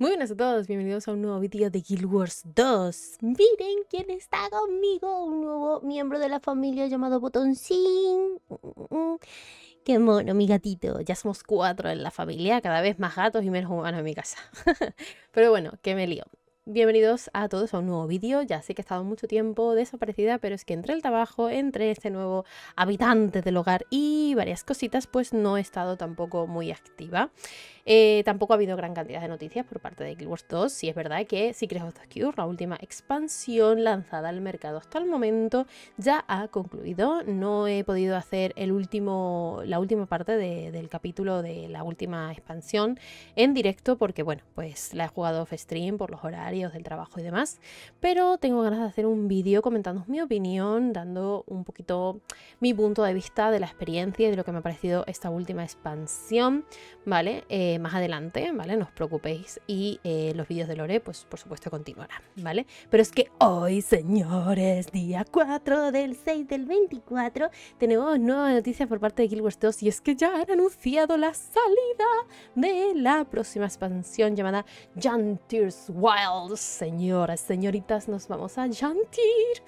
Muy buenas a todos, bienvenidos a un nuevo vídeo de Guild Wars 2. Miren quién está conmigo, un nuevo miembro de la familia llamado Botoncín. Qué mono, mi gatito. Ya somos cuatro en la familia, cada vez más gatos y menos humanos en mi casa. Pero bueno, que me lío. Bienvenidos a todos a un nuevo vídeo. Ya sé que he estado mucho tiempo desaparecida, pero es que entre el trabajo, entre este nuevo habitante del hogar y varias cositas, pues no he estado tampoco muy activa. Eh, tampoco ha habido gran cantidad de noticias por parte de Guild Wars 2. Sí es verdad que Secret of the Cure, la última expansión lanzada al mercado hasta el momento, ya ha concluido. No he podido hacer el último, la última parte del capítulo de la última expansión en directo porque, bueno, pues la he jugado off stream por los horarios del trabajo y demás, pero tengo ganas de hacer un vídeo comentando mi opinión, dando un poquito mi punto de vista de la experiencia y de lo que me ha parecido esta última expansión, ¿vale? Eh, más adelante, ¿vale? No os preocupéis y eh, los vídeos de Lore, pues por supuesto continuarán, ¿vale? Pero es que hoy, señores, día 4 del 6 del 24, tenemos nuevas noticias por parte de Guild Wars 2 y es que ya han anunciado la salida de la próxima expansión llamada Jan Tears Wild señoras, señoritas, nos vamos a llantir.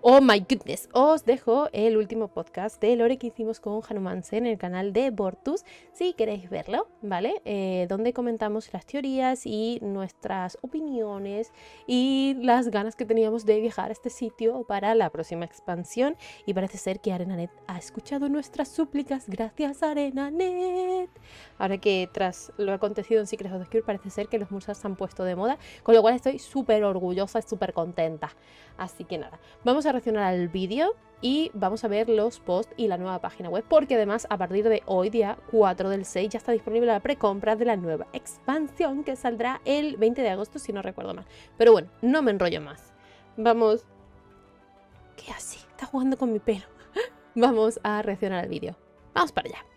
Oh my goodness, os dejo el último podcast de Lore que hicimos con Hanumanse en el canal de Bortus, si queréis verlo, ¿vale? Eh, donde comentamos las teorías y nuestras opiniones y las ganas que teníamos de viajar a este sitio para la próxima expansión. Y parece ser que ArenaNet ha escuchado nuestras súplicas. Gracias, ArenaNet. Ahora que tras lo acontecido en Secret of the Cure, parece ser que los mursas se han puesto de moda, con lo cual estoy súper orgullosa y súper contenta. Así que nada, vamos a reaccionar al vídeo y vamos a ver los posts y la nueva página web, porque además a partir de hoy, día 4 del 6, ya está disponible la precompra de la nueva expansión que saldrá el 20 de agosto, si no recuerdo mal. Pero bueno, no me enrollo más. Vamos... ¿Qué así? Está jugando con mi pelo. Vamos a reaccionar al vídeo. Vamos para allá.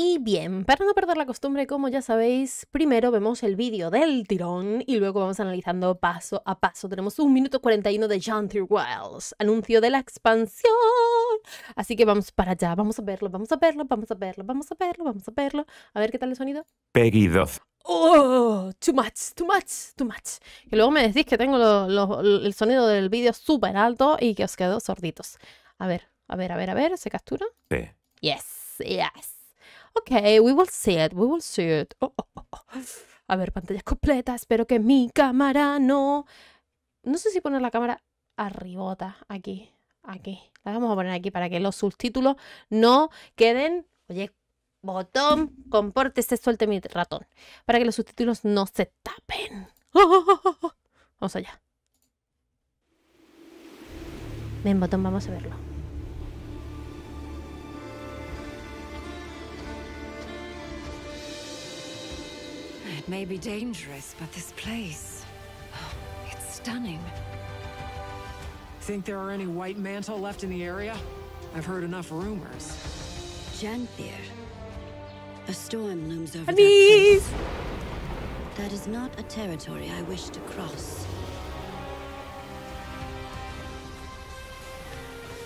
Y bien, para no perder la costumbre, como ya sabéis, primero vemos el vídeo del tirón y luego vamos analizando paso a paso. Tenemos un minuto 41 de Jantir Wells, anuncio de la expansión. Así que vamos para allá, vamos a verlo, vamos a verlo, vamos a verlo, vamos a verlo, vamos a verlo. A ver qué tal el sonido. Peggy 12. Oh, too much, too much, too much. Y luego me decís que tengo el sonido del vídeo súper alto y que os quedo sorditos. A ver, a ver, a ver, a ver, ¿se captura? Sí. Yes, yes. Ok, we will see it, we will see it. Oh, oh, oh. A ver, pantalla completa. Espero que mi cámara no... No sé si poner la cámara arribota, aquí, aquí. La vamos a poner aquí para que los subtítulos no queden... Oye, botón, compórtese, suelte mi ratón. Para que los subtítulos no se tapen. Vamos allá. Ven, botón, vamos a verlo. It may be dangerous, but this place... Oh, It's stunning. Think there are any white mantle left in the area? I've heard enough rumors. Janthir. A storm looms over that Please. place. That is not a territory I wish to cross.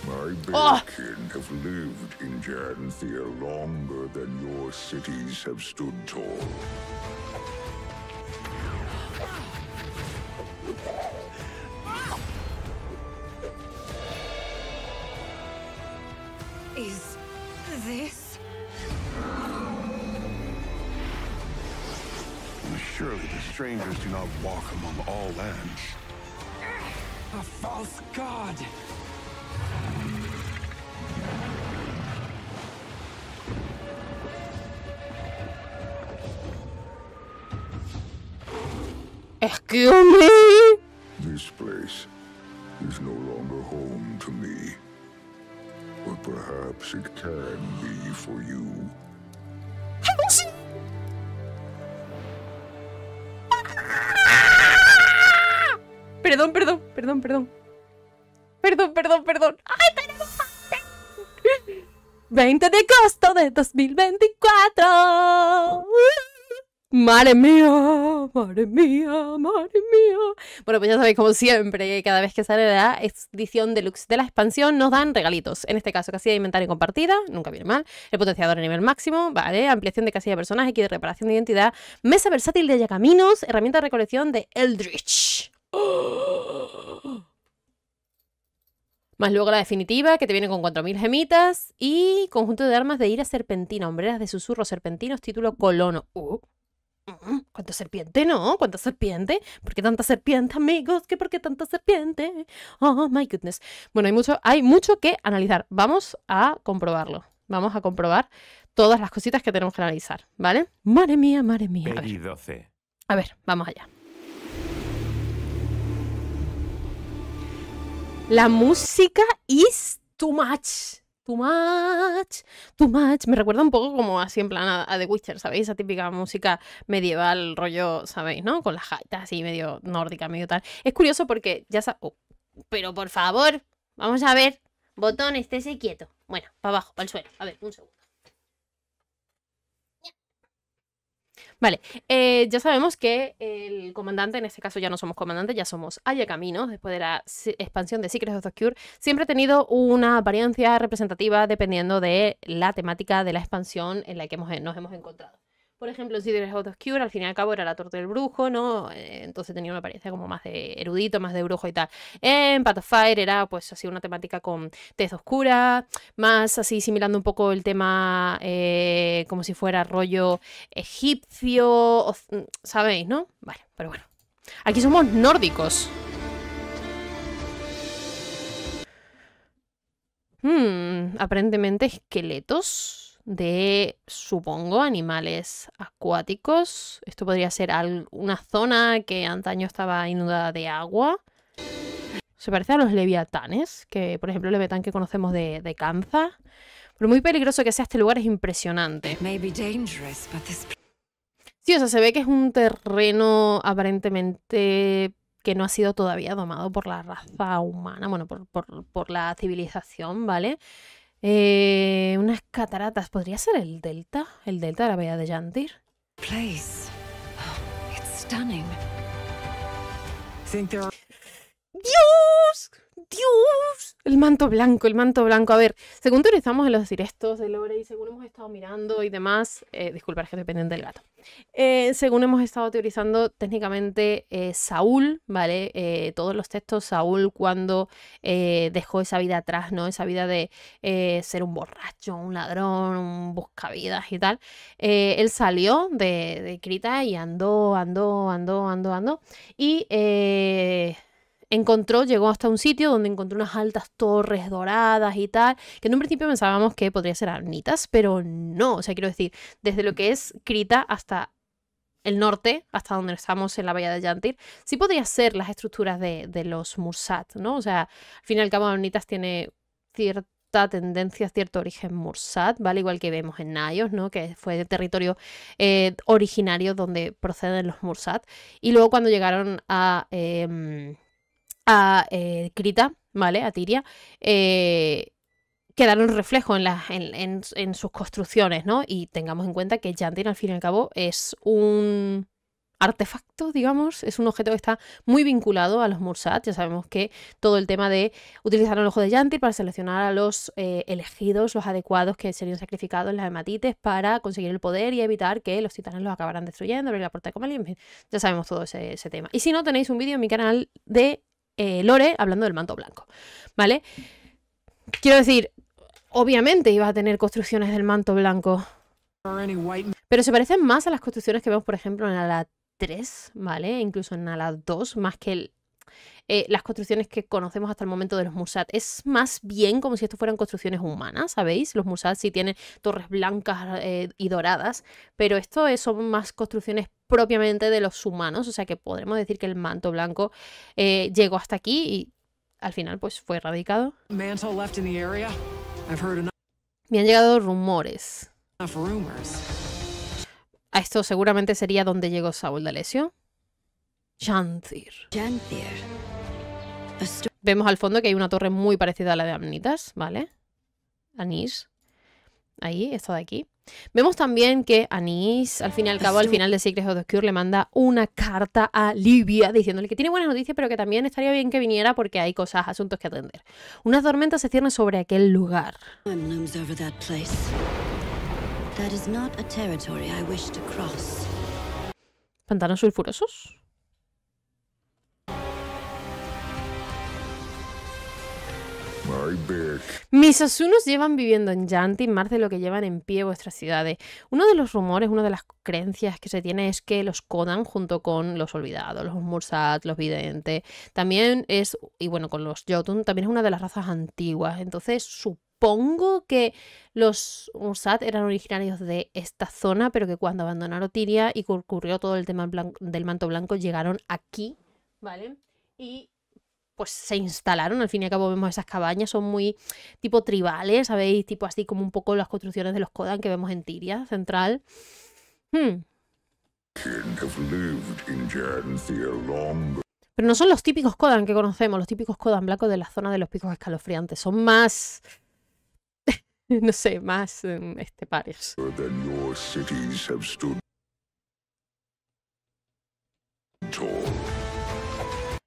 My Oh. have lived in Janthir longer than your cities have stood tall. Strangers do not walk among all lands. A false god! Eh, Excuse me. This place is no longer home to me. But perhaps it can be for you. Perdón, perdón, perdón, perdón. Perdón, perdón, perdón. ¡Ay, tenemos 20 de agosto de 2024. ¡Madre mía! madre mía, madre mía. Bueno, pues ya sabéis, como siempre, cada vez que sale la edición deluxe de la expansión, nos dan regalitos. En este caso, casilla de inventario compartida, nunca viene mal. El potenciador a nivel máximo, ¿vale? Ampliación de casilla de personajes, kit de reparación de identidad, mesa versátil de caminos, herramienta de recolección de Eldritch. Más luego la definitiva, que te viene con 4.000 gemitas. Y conjunto de armas de ira serpentina, hombreras de susurro serpentinos, título colono. Uh, mm, ¿Cuánta serpiente, no? ¿Cuánta serpiente? ¿Por qué tanta serpiente, amigos? ¿Qué por qué tanta serpiente? Oh, my goodness. Bueno, hay mucho, hay mucho que analizar. Vamos a comprobarlo. Vamos a comprobar todas las cositas que tenemos que analizar, ¿vale? Madre mía, madre mía. A ver, Peggy 12. a ver vamos allá. La música is too much. Too much, too much. Me recuerda un poco como así en plan a, The Witcher, ¿sabéis? Esa típica música medieval, rollo, ¿sabéis? ¿No? Con las gaitas así medio nórdica, medio tal. Es curioso porque ya sa- oh, pero por favor, vamos a ver. Botón, estése quieto. Bueno, para abajo, para el suelo. A ver, un segundo. Vale, eh, ya sabemos que el comandante, en este caso ya no somos comandante, ya somos Aya Caminos, después de la expansión de Secrets of the Cure, siempre ha tenido una apariencia representativa dependiendo de la temática de la expansión en la que hemos- nos hemos encontrado. Por ejemplo, en Secrets of the Cure, al fin y al cabo era la torta del brujo, ¿no? Eh, entonces tenía una apariencia como más de erudito, más de brujo y tal. En Path of Fire era pues así una temática con tez oscura, más así similando un poco el tema eh, como si fuera rollo egipcio, o- ¿sabéis, no? Vale, pero bueno. Aquí somos nórdicos. Hmm, aparentemente esqueletos de, supongo, animales acuáticos. Esto podría ser una zona que antaño estaba inundada de agua. Se parece a los leviatanes, que por ejemplo el leviatán que conocemos de, de Kansas. Pero muy peligroso que sea este lugar es impresionante. Sí, o sea, se ve que es un terreno aparentemente que no ha sido todavía domado por la raza humana, bueno, por, por- por la civilización, ¿vale? Eh, unas cataratas, ¿podría ser el delta? El delta de la bahía de Yantir. place. Oh, it's stunning. Think there are ¡Dios! ¡Dios! El manto blanco, el manto blanco. A ver, según teorizamos en los directos de Lore y según hemos estado mirando y demás, eh, disculpa, que estoy del gato. Eh, según hemos estado teorizando, técnicamente eh, Saúl, ¿vale? Eh, todos los textos, Saúl cuando dejó esa vida atrás, ¿no? Esa vida de ser un borracho, un ladrón, un buscavidas y tal. él salió de, de Crita y andó, andó, andó, andó, andó. Y encontró, llegó hasta un sitio donde encontró unas altas torres doradas y tal, que en un principio pensábamos que podría ser Arnitas, pero no, o sea, quiero decir, desde lo que es Crita hasta el norte, hasta donde estamos en la bahía de Yantir, sí podría ser las estructuras de, los Mursat, ¿no? O sea, al fin y al cabo Arnitas tiene cierta tendencia, cierto origen Mursat, ¿vale? Igual que vemos en Nayos, ¿no? Que fue el territorio eh, originario donde proceden los Mursat. Y luego cuando llegaron a... em, a eh, Krita, ¿vale? A Tiria, eh, quedaron reflejo en, las- en, sus construcciones, ¿no? Y tengamos en cuenta que Yantin, al fin y al cabo, es un artefacto, digamos, es un objeto que está muy vinculado a los Mursat. Ya sabemos que todo el tema de utilizar el ojo de Yantir para seleccionar a los eh, elegidos, los adecuados que serían sacrificados en las hematites para conseguir el poder y evitar que los titanes los acabaran destruyendo, abrir la puerta de Comelin, en fin, ya sabemos todo ese, ese tema. Y si no, tenéis un vídeo en mi canal de eh, Lore hablando del manto blanco, ¿vale? Quiero decir, obviamente iba a tener construcciones del manto blanco, pero se parecen más a las construcciones que vemos, por ejemplo, en Ala 3, ¿vale? Incluso en Ala 2, más que eh, las construcciones que conocemos hasta el momento de los Mursat. Es más bien como si esto fueran construcciones humanas, ¿sabéis? Los Mursat sí tienen torres blancas eh, y doradas, pero esto es- son más construcciones propiamente de los humanos, o sea que podremos decir que el manto blanco eh, llegó hasta aquí y al final pues fue erradicado. Me han llegado rumores. rumors. A esto seguramente sería donde llegó Saúl de Alessio. Shanthir. Janthir. Vemos al fondo que hay una torre muy parecida a la de Amnitas, ¿vale? Anis. Ahí, esta de aquí. Vemos también que Anise, al fin y al cabo, al final de Secrets of the Cure, le manda una carta a Livia diciéndole que tiene buenas noticias, pero que también estaría bien que viniera porque hay cosas, asuntos que atender. Una tormenta se cierne sobre aquel lugar. Time looms Mis asunos llevan viviendo en Yanti más de lo que llevan en pie vuestras ciudades. Uno de los rumores, una de las creencias que se tiene es que los Kodan, junto con los olvidados, los Mursat, los Videntes, también es, y bueno, con los Jotun, también es una de las razas antiguas. Entonces, supongo que los Mursat eran originarios de esta zona, pero que cuando abandonaron Tiria y ocurrió todo el tema del manto blanco, llegaron aquí, ¿vale? Y pues se instalaron, al fin y al cabo vemos esas cabañas, son muy tipo tribales, ¿sabéis? Tipo así como un poco las construcciones de los Kodan que vemos en Tiria Central. Hmm, Pero no son los típicos Kodan que conocemos, los típicos Kodan blancos de la zona de los picos escalofriantes. Son más. no sé, más em, estepares.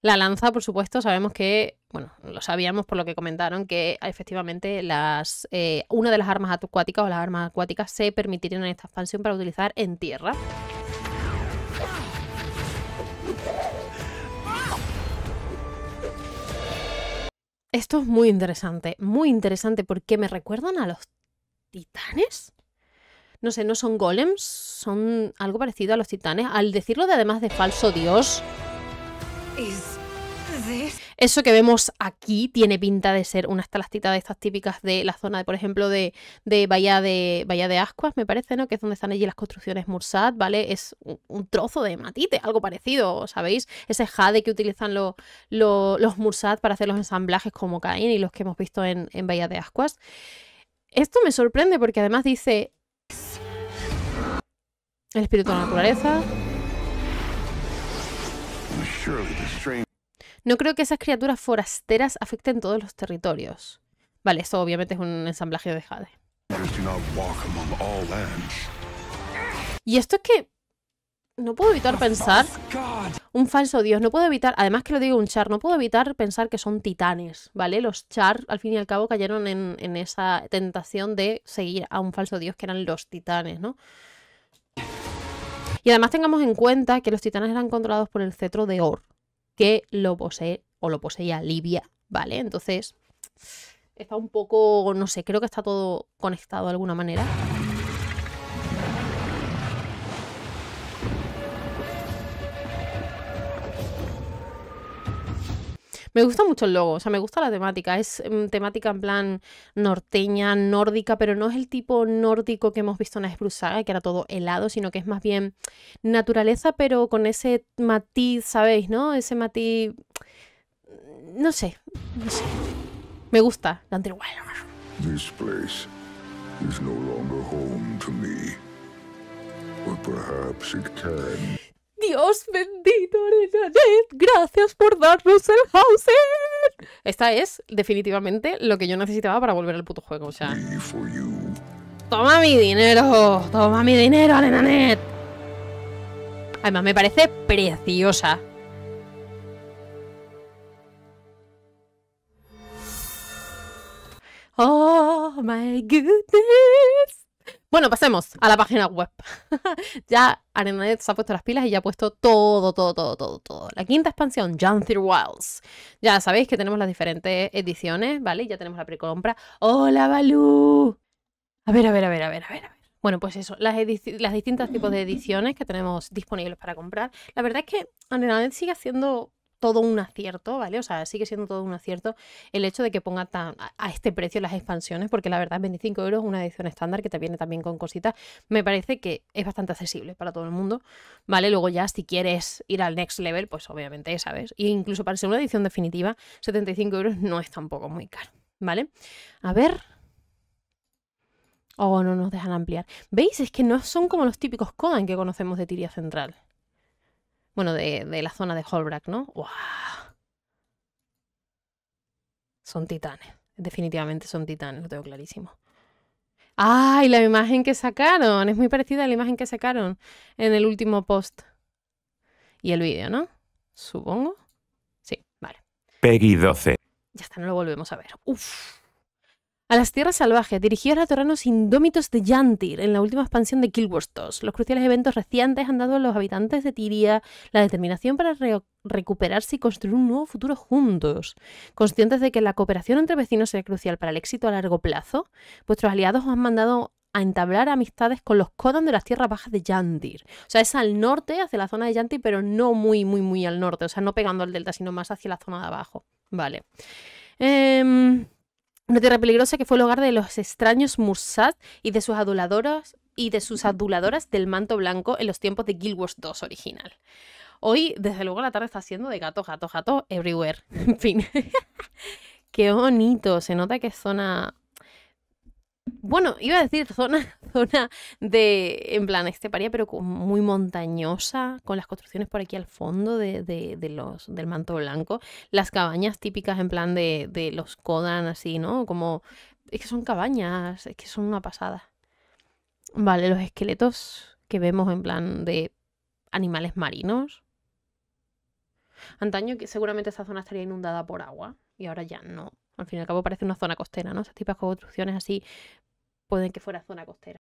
La lanza, por supuesto, sabemos que, bueno, lo sabíamos por lo que comentaron, que efectivamente las, eh, una de las armas acuáticas o las armas acuáticas se permitirían en esta expansión para utilizar en tierra. Esto es muy interesante, muy interesante porque me recuerdan a los titanes. No sé, no son golems, son algo parecido a los titanes. Al decirlo de además de falso dios, eso que vemos aquí tiene pinta de ser una estalactita de estas típicas de la zona, de, por ejemplo, de, de Bahía de Bahía de Ascuas, me parece, ¿no? Que es donde están allí las construcciones Mursat, ¿vale? Es un, trozo de matite, algo parecido, ¿sabéis? Ese jade que utilizan lo- lo- los Mursat para hacer los ensamblajes como Caín y los que hemos visto en, en Bahía de Ascuas. Esto me sorprende porque además dice el espíritu de la naturaleza. No creo que esas criaturas forasteras afecten todos los territorios. Vale, esto obviamente es un ensamblaje de jade. Y esto es que no puedo evitar pensar un falso dios, no puedo evitar, además que lo digo un char, no puedo evitar pensar que son titanes, ¿vale? Los char al fin y al cabo cayeron en, en esa tentación de seguir a un falso dios que eran los titanes, ¿no? Y además tengamos en cuenta que los titanes eran controlados por el cetro de Or, que lo posee o lo poseía Libia, ¿vale? Entonces está un poco, no sé, creo que está todo conectado de alguna manera. Me gusta mucho el logo, o sea, me gusta la temática. Es mm, temática en plan norteña, nórdica, pero no es el tipo nórdico que hemos visto en la Spruce Saga, que era todo helado, sino que es más bien naturaleza, pero con ese matiz, ¿sabéis? ¿No? Ese matiz. No sé, no sé. Me gusta, la. This place is no longer home to me. But perhaps it can. Dios bendito, Arenanet, gracias por darnos el housing. Esta es definitivamente lo que yo necesitaba para volver al puto juego, o sea. Toma mi dinero, toma mi dinero, Arenanet. Además me parece preciosa. Oh my goodness. Bueno, pasemos a la página web. ya Arenanet se ha puesto las pilas y ya ha puesto todo, todo, todo, todo, todo. La quinta expansión, Junthir Wilds. Ya sabéis que tenemos las diferentes ediciones, ¿vale? Ya tenemos la precompra. ¡Hola, Balú! A ver, a ver, a ver, a ver, a ver. Bueno, pues eso, las distintas tipos de ediciones que tenemos disponibles para comprar. La verdad es que Arenanet sigue haciendo todo un acierto, ¿vale? O sea, sigue siendo todo un acierto el hecho de que ponga tan, a, este precio las expansiones, porque la verdad 25 euros una edición estándar que te viene también con cositas, me parece que es bastante accesible para todo el mundo, ¿vale? Luego ya si quieres ir al next level, pues obviamente, ¿sabes? E incluso para ser una edición definitiva, 75 euros no es tampoco muy caro, ¿vale? A ver... Oh, no nos dejan ampliar. ¿Veis? Es que no son como los típicos Kodan que conocemos de Tiria Central. Bueno, de, de la zona de Holbrack, ¿no? ¡Guau! Son titanes. Definitivamente son titanes, lo tengo clarísimo. ¡Ay! La imagen que sacaron. Es muy parecida a la imagen que sacaron en el último post. Y el vídeo, ¿no? Supongo. Sí, vale. Peggy 12. Ya está, no lo volvemos a ver. Uf. A las tierras salvajes, dirigidos a terrenos indómitos de Yantir en la última expansión de Guild Wars 2. Los cruciales eventos recientes han dado a los habitantes de Tiria la determinación para re- recuperarse y construir un nuevo futuro juntos. Conscientes de que la cooperación entre vecinos será crucial para el éxito a largo plazo, vuestros aliados os han mandado a entablar amistades con los Kodan de las tierras bajas de Yantir. O sea, es al norte, hacia la zona de Yantir, pero no muy, muy, muy al norte. O sea, no pegando al delta, sino más hacia la zona de abajo. Vale. Em, una tierra peligrosa que fue el hogar de los extraños Mursat y de sus aduladoras y de sus aduladoras del manto blanco en los tiempos de Guild Wars 2 original. Hoy, desde luego, la tarde está haciendo de gato, gato, gato, everywhere. En fin. Qué bonito. Se nota que es zona. Bueno, iba a decir zona, zona de, en plan, esteparia, pero muy montañosa, con las construcciones por aquí al fondo de, de- de los, del manto blanco. Las cabañas típicas en plan de, de los Kodan, así, ¿no? Como, es que son cabañas, es que son una pasada. Vale, los esqueletos que vemos en plan de animales marinos. Antaño que seguramente esta zona estaría inundada por agua y ahora ya no. Al fin y al cabo parece una zona costera, ¿no? Esas típicas construcciones así pueden que fuera zona costera.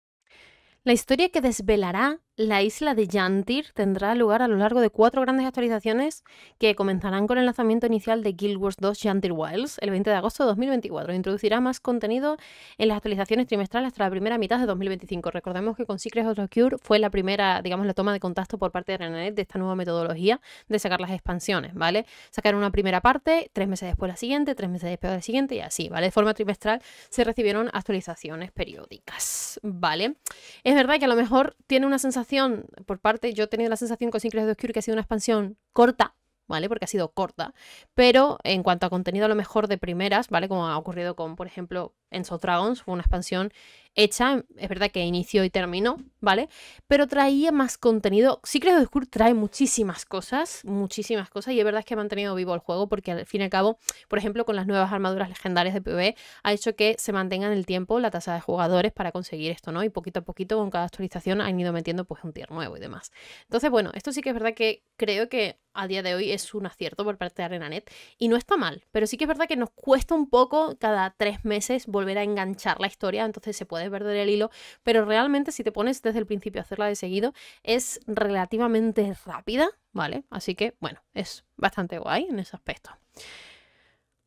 La historia que desvelará la isla de Yantir tendrá lugar a lo largo de cuatro grandes actualizaciones que comenzarán con el lanzamiento inicial de Guild Wars 2 Yantir Wilds el 20 de agosto de 2024. Introducirá más contenido en las actualizaciones trimestrales hasta la primera mitad de 2025. Recordemos que con Secrets of the Cure fue la primera, digamos, la toma de contacto por parte de Renet de esta nueva metodología de sacar las expansiones, ¿vale? Sacar una primera parte, tres meses después la siguiente, tres meses después la siguiente y así, ¿vale? De forma trimestral se recibieron actualizaciones periódicas, ¿vale? Es verdad que a lo mejor tiene una sensación por parte, yo he tenido la sensación con Secrets of the que ha sido una expansión corta, ¿vale? Porque ha sido corta, pero en cuanto a contenido a lo mejor de primeras, ¿vale? Como ha ocurrido con, por ejemplo, Enso Dragons, fue una expansión hecha, es verdad que inició y terminó, ¿vale? Pero traía más contenido. Secrets of the Cure trae muchísimas cosas, muchísimas cosas, y es verdad que ha mantenido vivo el juego porque al fin y al cabo, por ejemplo, con las nuevas armaduras legendarias de PvE, ha hecho que se mantenga en el tiempo la tasa de jugadores para conseguir esto, ¿no? Y poquito a poquito, con cada actualización, han ido metiendo pues un tier nuevo y demás. Entonces, bueno, esto sí que es verdad que creo que a día de hoy es un acierto por parte de ArenaNet y no está mal, pero sí que es verdad que nos cuesta un poco cada tres meses volver a enganchar la historia, entonces se puede perder el hilo, pero realmente si te pones desde el principio a hacerla de seguido es relativamente rápida, ¿vale? Así que, bueno, es bastante guay en ese aspecto.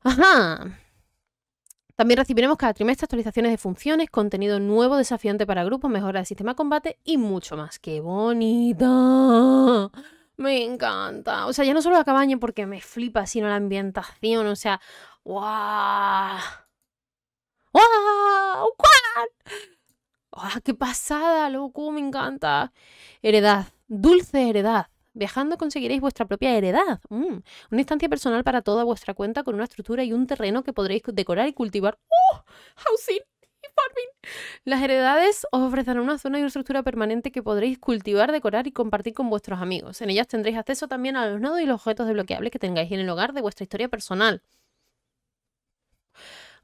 Ajá. También recibiremos cada trimestre actualizaciones de funciones, contenido nuevo desafiante para grupos, mejora del sistema de combate y mucho más. ¡Qué bonita! Me encanta. O sea, ya no solo la cabaña porque me flipa, sino la ambientación. O sea, ¡guau! ¡Guau! ¡Ah, qué pasada, loco! Me encanta. Heredad. Dulce heredad. Viajando conseguiréis vuestra propia heredad. Mm, Una instancia personal para toda vuestra cuenta con una estructura y un terreno que podréis decorar y cultivar. ¡Oh! Housing y farming. Las heredades os ofrecerán una zona y una estructura permanente que podréis cultivar, decorar y compartir con vuestros amigos. En ellas tendréis acceso también a los nodos y los objetos desbloqueables que tengáis en el hogar de vuestra historia personal.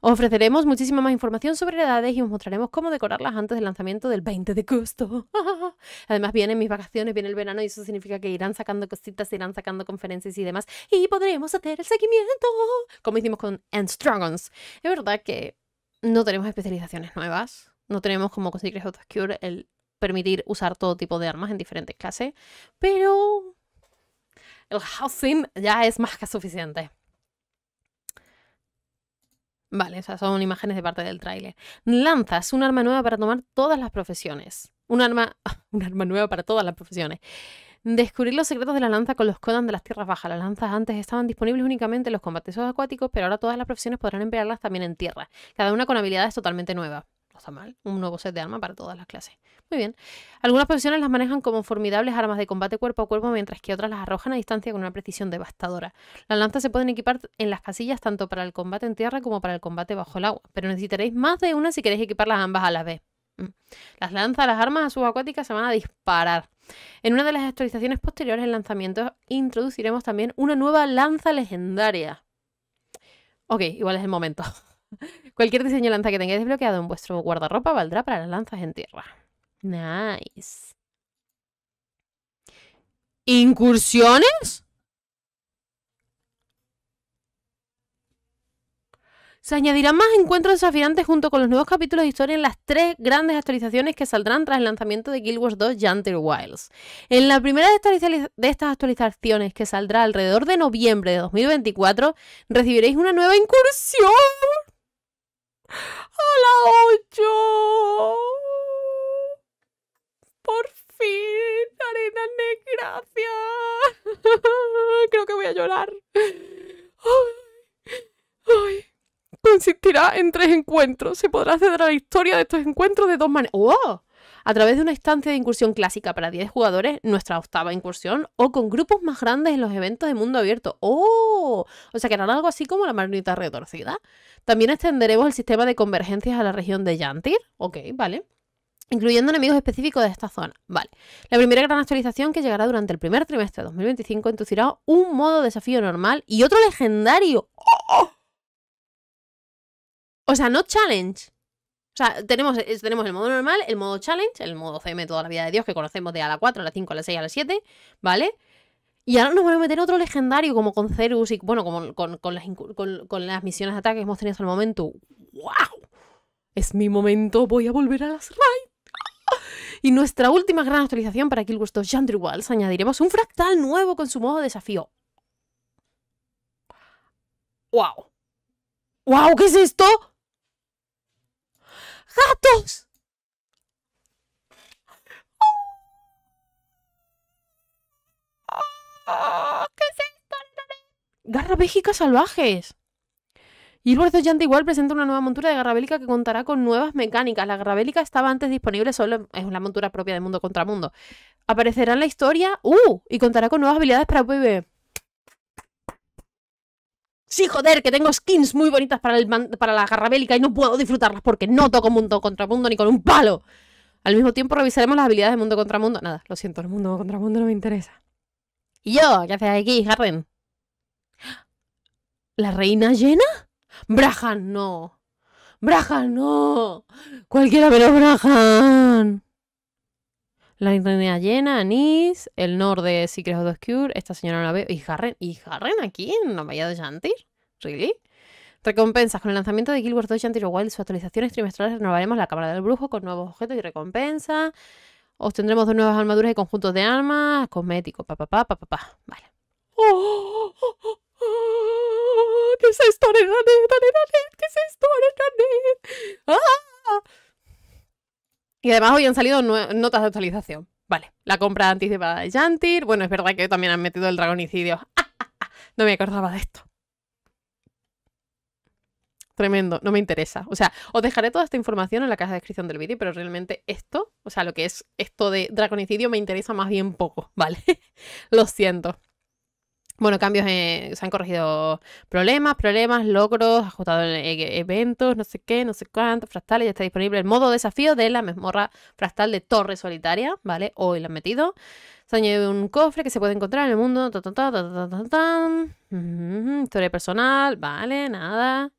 Os ofreceremos muchísima más información sobre heredades y os mostraremos cómo decorarlas antes del lanzamiento del 20 de agosto. Además vienen mis vacaciones, viene el verano y eso significa que irán sacando cositas, irán sacando conferencias y demás y podremos hacer el seguimiento como hicimos con Ants Dragons. Es verdad que no tenemos especializaciones nuevas, no tenemos como con Secrets of the Cure el permitir usar todo tipo de armas en diferentes clases, pero el housing ya es más que suficiente. Vale, esas son imágenes de parte del tráiler. Lanzas, un arma nueva para tomar todas las profesiones. Un arma, un arma nueva para todas las profesiones. Descubrir los secretos de la lanza con los Kodan de las tierras bajas. Las lanzas antes estaban disponibles únicamente en los combates acuáticos, pero ahora todas las profesiones podrán emplearlas también en tierra. Cada una con habilidades totalmente nuevas. No está mal. Un nuevo set de armas para todas las clases. Muy bien. Algunas profesiones las manejan como formidables armas de combate cuerpo a cuerpo, mientras que otras las arrojan a distancia con una precisión devastadora. Las lanzas se pueden equipar en las casillas tanto para el combate en tierra como para el combate bajo el agua, pero necesitaréis más de una si queréis equiparlas ambas a la vez. Mm. Las lanzas, las armas subacuáticas se van a disparar. En una de las actualizaciones posteriores al lanzamiento introduciremos también una nueva lanza legendaria. Ok, igual es el momento. Cualquier diseño lanza que tengáis desbloqueado en vuestro guardarropa valdrá para las lanzas en tierra. Nice. ¿Incursiones? Se añadirán más encuentros desafiantes junto con los nuevos capítulos de historia en las tres grandes actualizaciones que saldrán tras el lanzamiento de Guild Wars 2 Yanter Wilds. En la primera de estas actualizaciones, que saldrá alrededor de noviembre de 2024, recibiréis una nueva incursión. ¡A la 8! ¡Por fin! ¡Arena gracias! Creo que voy a llorar. Ay. Consistirá en tres encuentros. Se podrá acceder a la historia de estos encuentros de dos maneras. ¡Oh! A través de una instancia de incursión clásica para 10 jugadores, nuestra octava incursión, o con grupos más grandes en los eventos de mundo abierto. ¡Oh! O sea que harán algo así como la marioneta retorcida. También extenderemos el sistema de convergencias a la región de Yantir. Ok, vale. Incluyendo enemigos específicos de esta zona. Vale. La primera gran actualización que llegará durante el primer trimestre de 2025 introducirá un modo desafío normal y otro legendario. ¡Oh! O sea, no challenge. O sea, tenemos, tenemos el modo normal, el modo challenge, el modo CM toda la vida de Dios que conocemos de a la 4, a la 5, a la 6, a la 7, ¿vale? Y ahora nos van a meter otro legendario como con Cerus y, bueno, como con, con las, con, las misiones de ataque que hemos tenido hasta el momento. ¡Wow! Es mi momento, voy a volver a las raids. Y nuestra última gran actualización para Kill 2 Yandri Walls añadiremos un fractal nuevo con su modo desafío. ¡Wow! ¡Wow! ¿Qué es esto? ¡Gatos! ¡Ah! ¿Qué es esto? Garra bélicas salvajes. Y el Wars 2 Yandri igual presenta una nueva montura de garra bélica que contará con nuevas mecánicas. La garra bélica estaba antes disponible solo en es la montura propia de Mundo contra Mundo. Aparecerá en la historia ¡uh! y contará con nuevas habilidades para PvE. Sí, joder, que tengo skins muy bonitas para, el para la garra bélica y no puedo disfrutarlas porque no toco mundo contra mundo ni con un palo. Al mismo tiempo revisaremos las habilidades de mundo contra mundo. Nada, lo siento, el mundo contra mundo no me interesa. ¿Y yo? ¿Qué haces aquí, Harren? ¿La reina llena? Brahan, no. Brahan, no. Cualquiera menos Brahan. La reina llena, Anís, el Nord Secret of the Obscure, esta señora no la veo. ¿Y Harren? ¿Y Harren aquí en la bahía de Yantir? ¿Really? Recompensas. Con el lanzamiento de Guild Wars 2 Yantir Wild, sus actualizaciones trimestrales renovaremos la cámara del brujo con nuevos objetos y recompensas. Obtendremos dos nuevas armaduras y conjuntos de armas, cosméticos, pa pa pa pa. Vale. ¡Oh! oh, oh, oh! ¿Qué es esto? Arenanet, ¿qué es esto, Arenanet? ¡Ah! Y además hoy han salido notas de actualización. Vale, la compra anticipada de Yantir. Bueno, es verdad que también han metido el dragonicidio. No me acordaba de esto. Tremendo, no me interesa. O sea, os dejaré toda esta información en la caja de descripción del vídeo, pero realmente esto, o sea, lo que es esto de dragonicidio me interesa más bien poco, ¿vale? Lo siento. Bueno, cambios, eh, se han corregido problemas, problemas, logros, ajustado en e- eventos, no sé qué, no sé cuánto, fractales, ya está disponible el modo desafío de la mazmorra fractal de Torre Solitaria, ¿vale? Hoy lo han metido. Se añade un cofre que se puede encontrar en el mundo. Historia personal, vale, nada.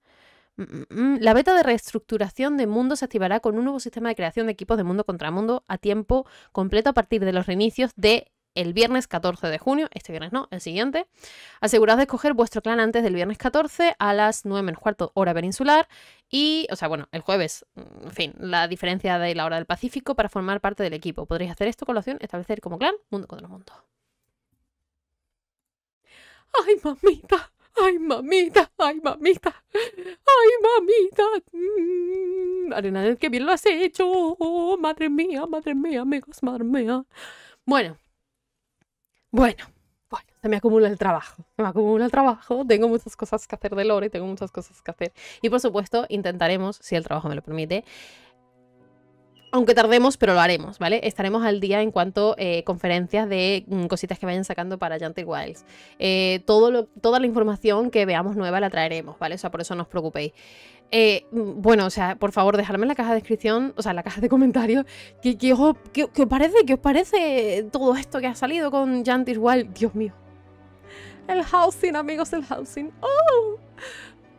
Mm, mm, mm. La beta de reestructuración de mundo se activará con un nuevo sistema de creación de equipos de mundo contra mundo a tiempo completo a partir de los reinicios de el viernes 14 de junio, este viernes no, el siguiente. Aseguraos de escoger vuestro clan antes del viernes 14 a las 9 menos cuarto hora peninsular y, o sea, bueno, el jueves, mm, en fin, la diferencia de la hora del Pacífico para formar parte del equipo. Podréis hacer esto con la opción establecer como clan mundo contra mundo. ¡Ay, mamita! ¡Ay, mamita! ¡Ay, mamita! ¡Ay, mamita! Mm, Arenanet, qué bien lo has hecho. madre mía, madre mía, amigos, madre mía. Bueno. Bueno. Bueno, se me acumula el trabajo. Se me acumula el trabajo. Tengo muchas cosas que hacer de lore, tengo muchas cosas que hacer. Y por supuesto, intentaremos, si el trabajo me lo permite, aunque tardemos, pero lo haremos, ¿vale? Estaremos al día en cuanto eh, conferencias de mm, cositas que vayan sacando para Giant Wilds. Eh, toda la información que veamos nueva la traeremos, ¿vale? O sea, por eso no os preocupéis. Eh, mm, bueno, o sea, por favor, dejadme en la caja de descripción, o sea, en la caja de comentarios, ¿qué, os, qué- qué os parece? ¿Qué os parece todo esto que ha salido con Giant Wild? Dios mío. El housing, amigos, el housing. ¡Oh!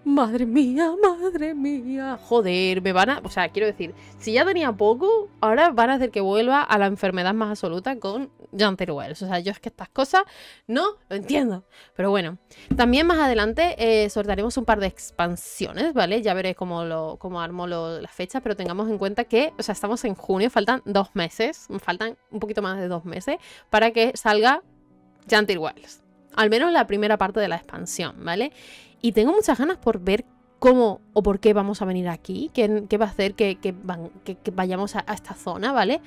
Madre mía, madre mía. Joder, me van a. O sea, quiero decir, si ya tenía poco, ahora van a hacer que vuelva a la enfermedad más absoluta con Janter Wells. O sea, yo es que estas cosas no lo entiendo. Pero bueno, también más adelante eh, sortearemos un par de expansiones, ¿vale? Ya veréis cómo, lo, cómo armo las fechas, pero tengamos en cuenta que, o sea, estamos en junio, faltan dos meses, faltan un poquito más de dos meses para que salga Janter Wells. Al menos la primera parte de la expansión, ¿vale? Y tengo muchas ganas por ver cómo o por qué vamos a venir aquí, qué, qué va a hacer que, que vayamos a, esta zona, ¿vale?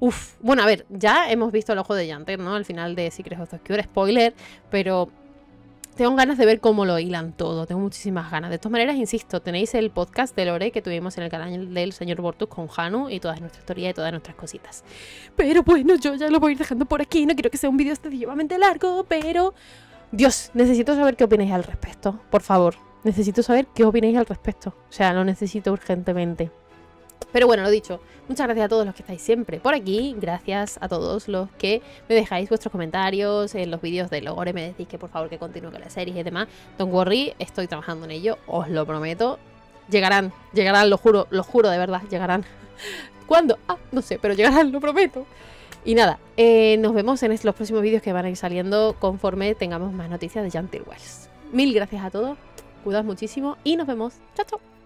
Uf, bueno, a ver, ya hemos visto el ojo de Yanter, ¿no? Al final de Secrets of the Cure, spoiler, pero tengo ganas de ver cómo lo hilan todo, tengo muchísimas ganas. De todas maneras, insisto, tenéis el podcast de Lore que tuvimos en el canal del señor Bortus con Hanu y todas nuestras historias y todas nuestras cositas. Pero bueno, yo ya lo voy a ir dejando por aquí, no quiero que sea un vídeo excesivamente largo, pero... Dios, necesito saber qué opináis al respecto, por favor. Necesito saber qué opináis al respecto. O sea, lo necesito urgentemente. Pero bueno, lo dicho, muchas gracias a todos los que estáis siempre por aquí. Gracias a todos los que me dejáis vuestros comentarios en los vídeos de Lore. Me decís que por favor que continúe con la serie y demás. Don't worry, estoy trabajando en ello, os lo prometo. Llegarán, llegarán, lo juro, lo juro de verdad, llegarán. ¿Cuándo? Ah, no sé, pero llegarán, lo prometo. Y nada, eh, nos vemos en los próximos vídeos que van a ir saliendo conforme tengamos más noticias de Jantir Wells. Mil gracias a todos, cuidaos muchísimo y nos vemos. Chao, chao.